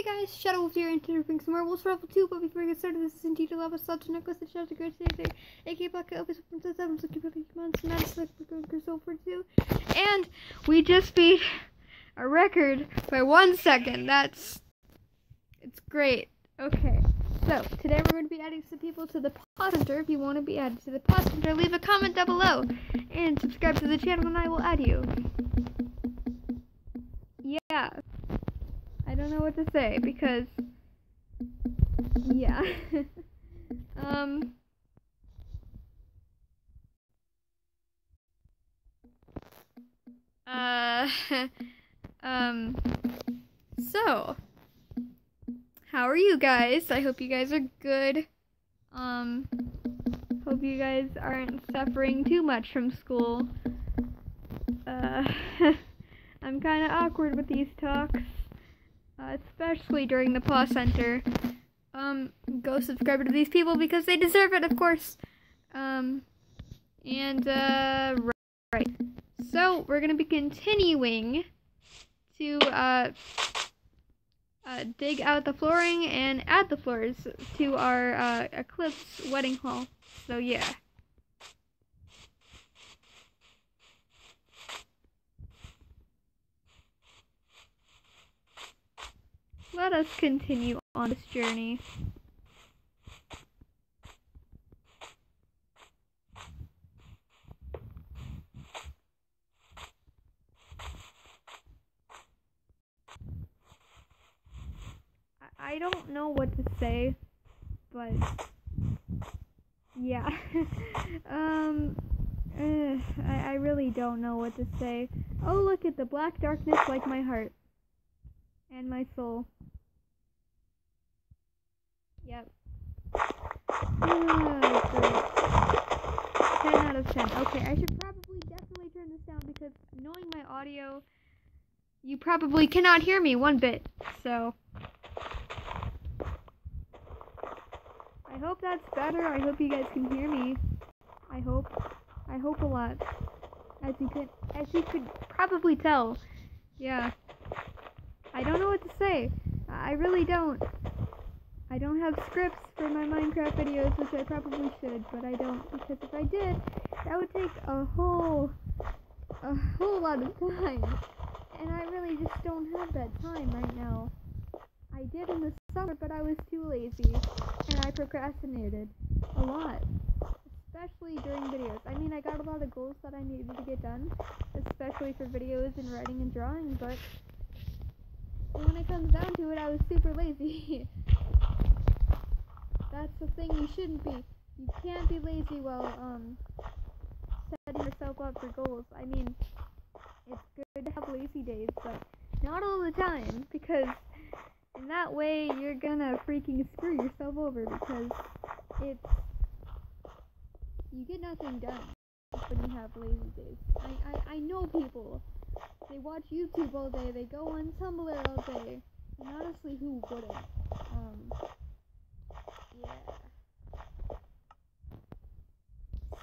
Hey guys, Shadow Wolf here, and today we're playing some Werewolves Level 2, but before we get started, this is in Teacher Lava, Salt to Necklace, and Shelter Girl Today, aka Black Elvis, Princess Adams, Lucky Brother, Monster, Madness, Lucky Brother, Soul for 2, and we just beat a record by one second, that's, it's great, okay, so, today we're going to be adding some people to the Pod if you want to be added to the Pod leave a comment down below, and subscribe to the channel, and I will add you. Yeah. I don't know what to say because yeah. um uh um so how are you guys? I hope you guys are good. Um hope you guys aren't suffering too much from school. Uh I'm kind of awkward with these talks uh, especially during the Paw Center. Um, go subscribe to these people because they deserve it, of course. Um, and, uh, right. So, we're gonna be continuing to, uh, uh, dig out the flooring and add the floors to our, uh, Eclipse wedding hall. So, yeah. Let us continue on this journey. I, don't know what to say, but yeah. um, uh, I, I really don't know what to say. Oh, look at the black darkness like my heart and my soul. Yep. Oh, 10 out of 10. Okay, I should probably definitely turn this down because knowing my audio, you probably cannot hear me one bit. So, I hope that's better. I hope you guys can hear me. I hope. I hope a lot. As you could, as you could probably tell. Yeah. I don't know what to say. I really don't. I don't have scripts for my Minecraft videos, which I probably should, but I don't, because if I did, that would take a whole, a whole lot of time, and I really just don't have that time right now. I did in the summer, but I was too lazy, and I procrastinated a lot, especially during videos. I mean, I got a lot of goals that I needed to get done, especially for videos and writing and drawing, but when it comes down to it, I was super lazy. That's the thing you shouldn't be. You can't be lazy while um setting yourself up for goals. I mean, it's good to have lazy days, but not all the time because in that way you're gonna freaking screw yourself over because it's you get nothing done when you have lazy days. I, I, I know people. They watch YouTube all day, they go on Tumblr all day. Honestly who wouldn't? Um yeah.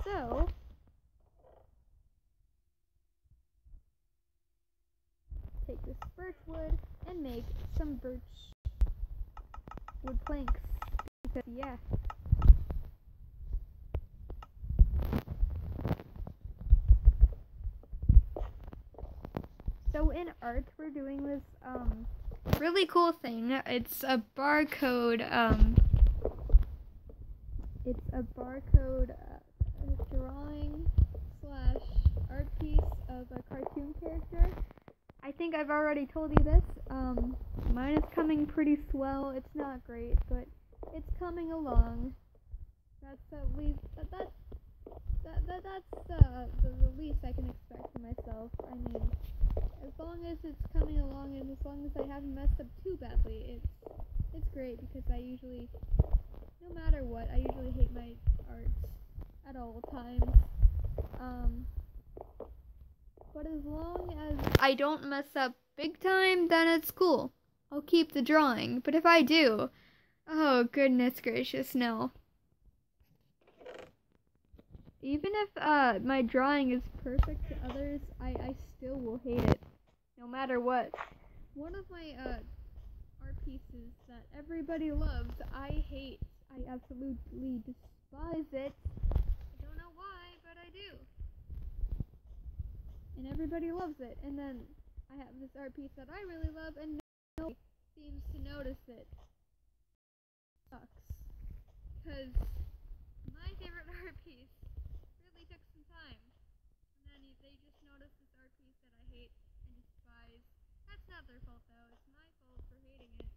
So, take this birch wood and make some birch wood planks. Because, yeah. So in art, we're doing this um, really cool thing. It's a barcode um, it's a barcode uh, drawing slash art piece of a cartoon character. I think I've already told you this. Um, mine is coming pretty swell. It's not great, but it's coming along. That's at least that, that's that, that that's uh, the, the least I can expect for myself. I mean, as long as it's coming along and as long as I haven't messed up too badly, it's it's great because I usually no matter what, I usually hate my art at all times. Um, but as long as I don't mess up big time, then it's cool. I'll keep the drawing. But if I do, oh goodness gracious, no. Even if uh, my drawing is perfect to others, I, I still will hate it. No matter what. One of my uh, art pieces that everybody loves. I hate. I absolutely despise it. I don't know why, but I do. And everybody loves it. And then I have this art piece that I really love, and nobody seems to notice it. Sucks. Because my favorite art piece really took some time. And then you- they just noticed this art piece that I hate and despise. That's not their fault though. It's my fault for hating it.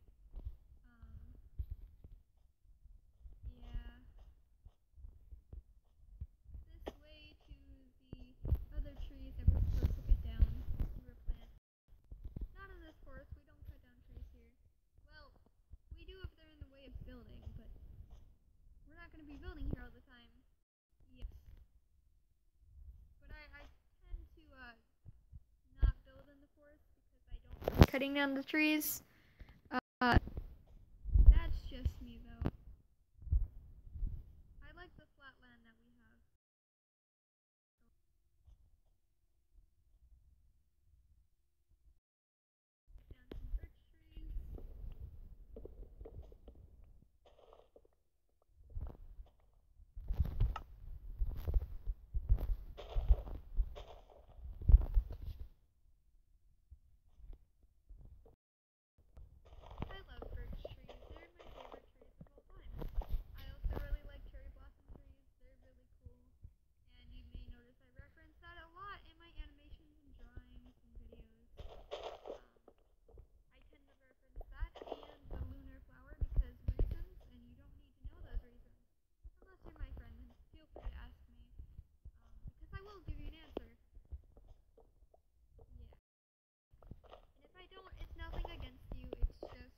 Um. Yeah. This way to the other trees that we're supposed to cut down. We were plant. Not in this forest. We don't cut down trees here. Well, we do if they're in the way of building, but we're not going to be building here all the time. Yes. But I, I tend to uh, not build in the forest because I don't like cutting down the trees. Uh, that's just me though. I like the flat land that we have. Down some birch trees. I love birch trees. They're my favorite trees of all time. I also really like cherry blossom trees. They're really cool. And you may notice I reference that a lot in my animations and drawings and videos. Um, I tend to reference that and the lunar flower because reasons, and you don't need to know those reasons. Unless you're my friend, then feel free to ask me. Um, because I will give you an answer. Yeah. And if I don't, it's nothing against you. It's just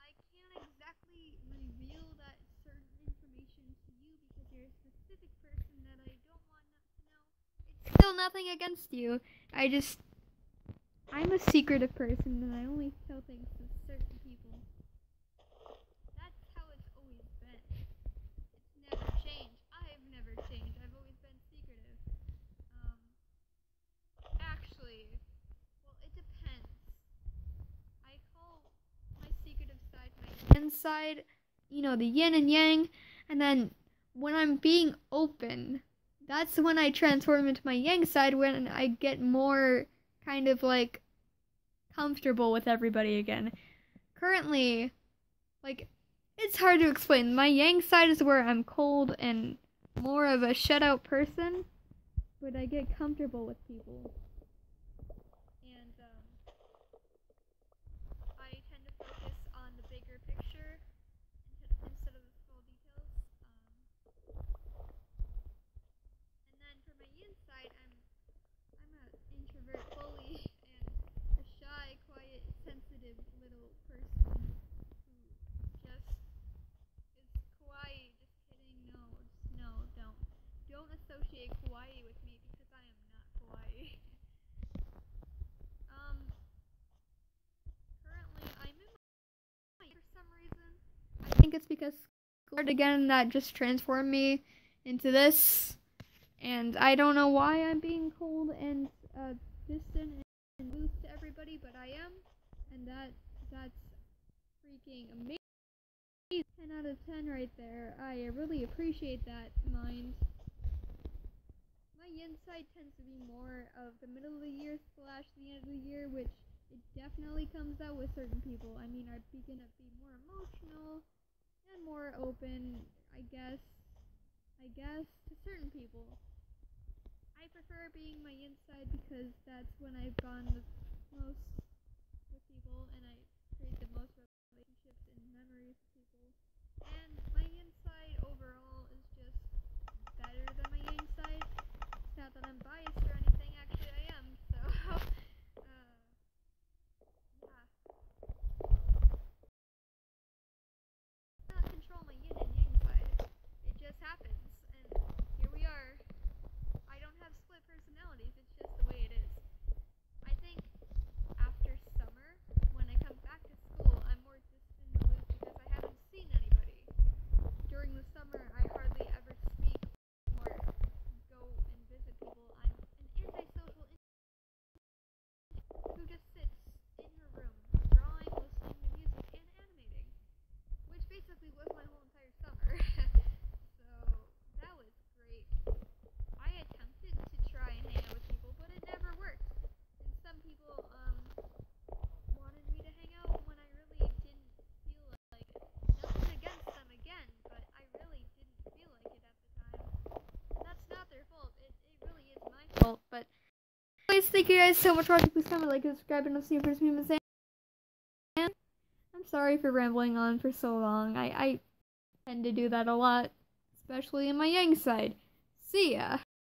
I can't exactly reveal that certain information to you because you're a specific person that I don't want not to know. It's still nothing against you. I just I'm a secretive person and I only tell things to certain people. That's how it's always been. It's never changed. I've never changed. I've always been secretive. Um actually well, it depends. I call my secretive side my yin side, you know, the yin and yang, and then when I'm being open, that's when I transform into my yang side when I get more kind of like comfortable with everybody again. Currently, like, it's hard to explain. My yang side is where I'm cold and more of a shut out person, but I get comfortable with people and um, I tend to focus on the bigger picture instead instead of the small details. Um, and then for my yin side, I'm I'm an introvert fully and a shy, quiet, sensitive little person who just is kawaii. Just kidding. No, just no, don't don't kawaii with me because I am not kawaii. Um, currently I'm in my for some reason. I think it's because school again that just transformed me into this, and I don't know why I'm being cold and uh, distant and aloof to everybody, but I am, and that that's freaking amazing. 10 out of 10 right there. I really appreciate that, mind. My yin tends to be more of the middle of the year slash the end of the year, which it definitely comes out with certain people. I mean, I begin to be more emotional and more open, I guess. I guess to certain people. I prefer being my yin side because that's when I've gone the most with people and I create the most relationships and memories with people. And my yin side overall is just better than my yang side. It's not that I'm biased or anything, actually I am, so uh yeah. I cannot control my yin and yang side. It just happens and here we are. I don't have split personalities, it's just the way it is. I think thank you guys so much for watching. Please comment, like, and subscribe, and I'll see you first meme and I'm sorry for rambling on for so long. I, I tend to do that a lot, especially in my Yang side. See ya.